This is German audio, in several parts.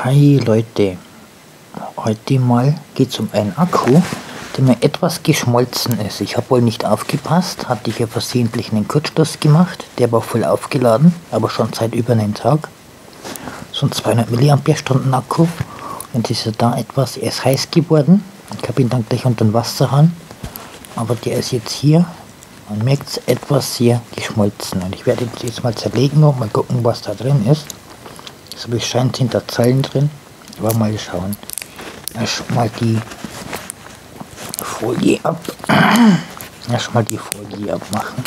Hi Leute, heute mal geht es um einen Akku, der mir etwas geschmolzen ist. Ich habe wohl nicht aufgepasst, hatte hier versehentlich einen Kurzschluss gemacht, der war voll aufgeladen, aber schon seit über einem Tag. So ein 200 mAh Akku und ist er da etwas, er ist heiß geworden. Ich habe ihn dann gleich unter den Wasserhahn, aber der ist jetzt hier man merkt es etwas sehr geschmolzen und ich werde jetzt mal zerlegen und mal gucken was da drin ist. So wie scheint sind da Zellen drin. Aber mal schauen. Erstmal die Folie ab. Erstmal die Folie abmachen.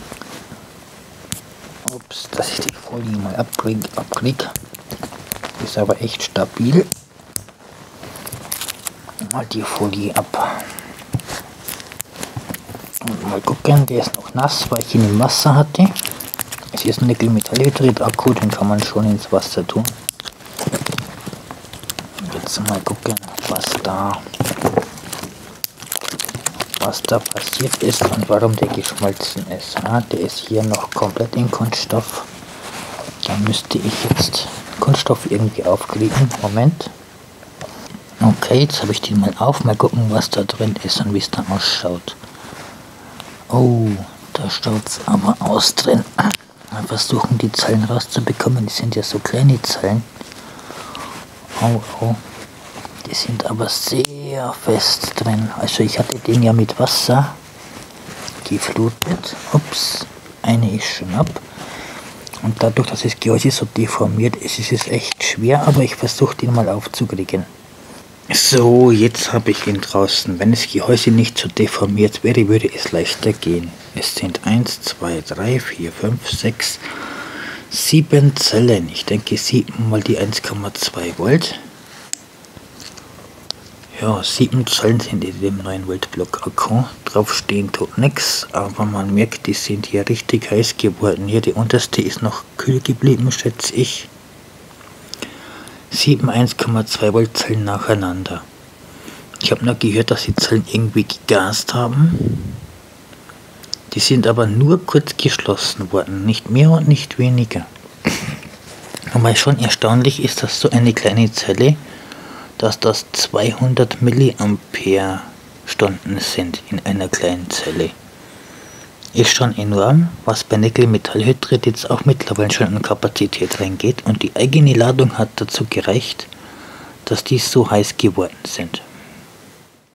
Ups, dass ich die Folie mal abkriege. abkrieg. Ist aber echt stabil. Mal die Folie ab. Und mal gucken, der ist noch nass, weil ich ihn im Wasser hatte. Es ist ein Nickel-Metallhydrid-Akku, den kann man schon ins Wasser tun jetzt mal gucken, was da was da passiert ist und warum der geschmolzen ist. Ja, der ist hier noch komplett in Kunststoff. Da müsste ich jetzt Kunststoff irgendwie aufkriegen. Moment. Okay, jetzt habe ich den mal auf. Mal gucken, was da drin ist und wie es da ausschaut. Oh, da schaut es aber aus drin. Mal versuchen, die Zellen rauszubekommen. Die sind ja so kleine Zellen. Oh, oh. Sind aber sehr fest drin. Also ich hatte den ja mit Wasser geflutet. Ups, eine ist schon ab. Und dadurch, dass das Gehäuse so deformiert ist, ist es echt schwer, aber ich versuche den mal aufzukriegen. So, jetzt habe ich ihn draußen. Wenn das Gehäuse nicht so deformiert wäre, würde es leichter gehen. Es sind 1, 2, 3, 4, 5, 6, 7 Zellen. Ich denke 7 mal die 1,2 Volt. Ja, sieben Zellen sind in dem 9 Volt Block Akku. Draufstehen tut nichts, aber man merkt, die sind hier richtig heiß geworden. Hier die unterste ist noch kühl geblieben, schätze ich. 7 1,2 Volt Zellen nacheinander. Ich habe nur gehört, dass die Zellen irgendwie gegast haben. Die sind aber nur kurz geschlossen worden, nicht mehr und nicht weniger. Wobei schon erstaunlich ist, dass so eine kleine Zelle dass das 200 Milliampere Stunden sind in einer kleinen Zelle. Ist schon enorm, was bei Nickel-Metallhydrid jetzt auch mittlerweile schon an Kapazität reingeht und die eigene Ladung hat dazu gereicht, dass die so heiß geworden sind.